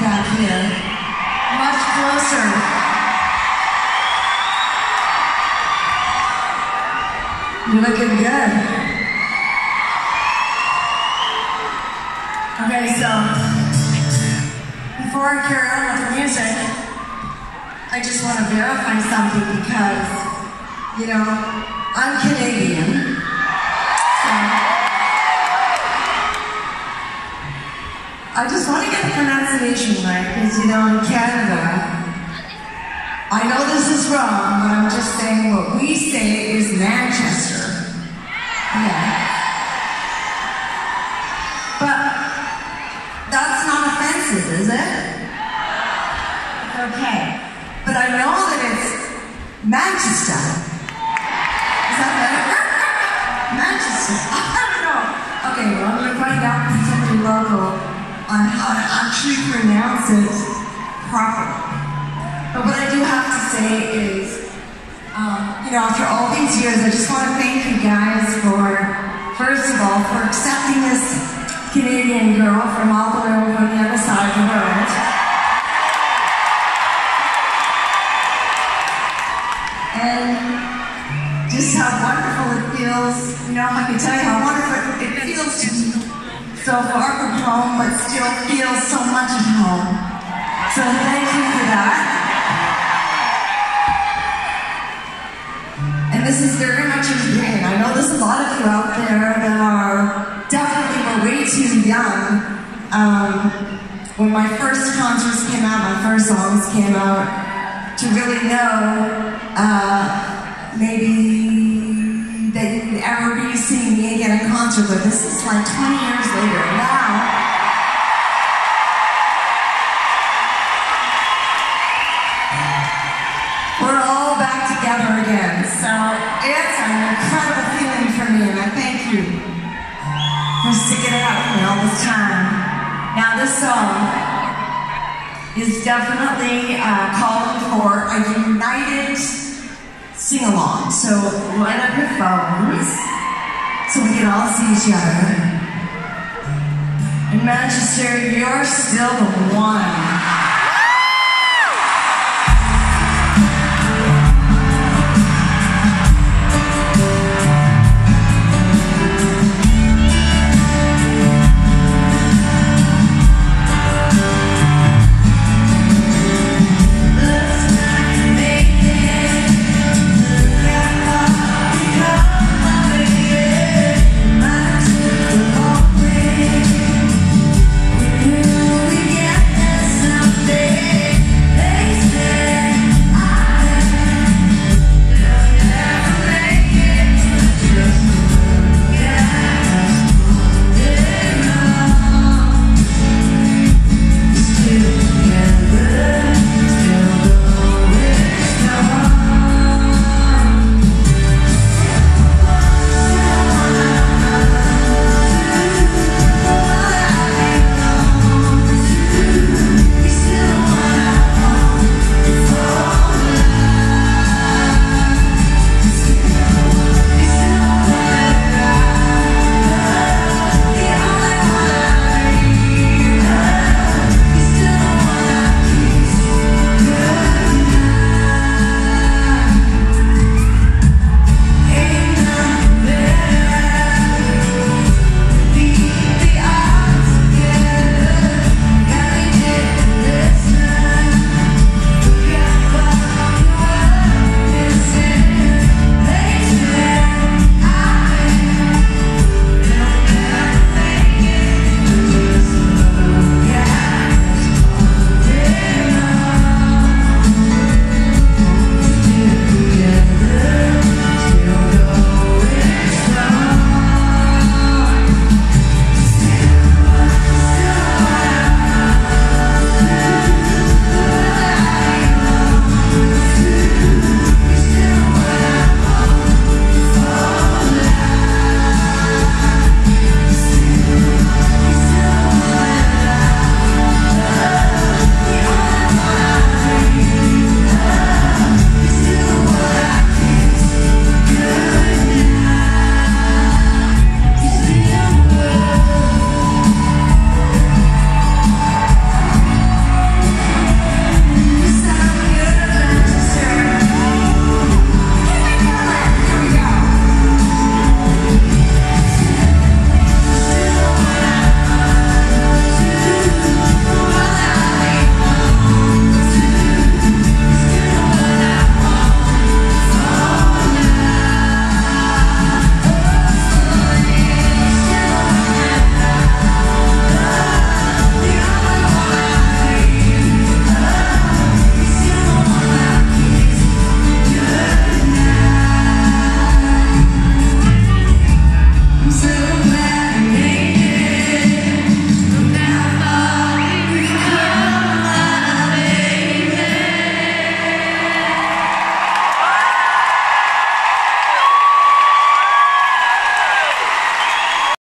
back here. Much closer. You're looking good. Okay, so before I carry on with the music, I just want to verify something because, you know, I'm Canadian. Because, you know, in Canada, I know this is wrong, but I'm just saying what we say is Manchester. Yeah. But that's not offensive, is it? Okay. But I know that it's Manchester. Is that better? Manchester. I don't know. Okay, well, I'm going to find out from somebody local on how to actually pronounce it properly. But what I do have to say is, um, you know, after all these years, I just want to thank you guys for, first of all, for accepting this Canadian girl from all the way over on the other side of the world. And just how wonderful it feels, you know, I can tell you how wonderful it feels to so far from home, but still feel so much at home. So thank you for that. And this is very much a dream. I know there's a lot of you out there that are definitely were way too young. Um, when my first concerts came out, my first songs came out, to really know uh, maybe that you'd ever be seeing me again in concert, but this is like 20 years later. Now, we're all back together again. So it's an incredible feeling for me, and I thank you for sticking it out with me all this time. Now, this song is definitely uh, calling for a united sing-along. So line up your so we can all see each other. In Manchester, you're still the one.